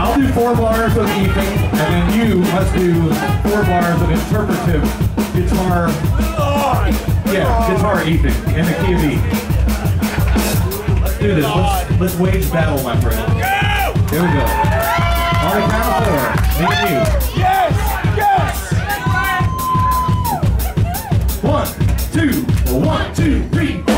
I'll do four bars of evening, and then you must do four bars of interpretive guitar. Yeah, guitar evening in the key of E. Let's do this. Let's, let's wage battle, my friend. Here we go. On the count of four, me and you. Yes! Yes! One, two, one, two, three, four.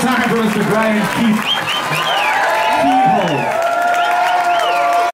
time for Mr. Bryan Kehoe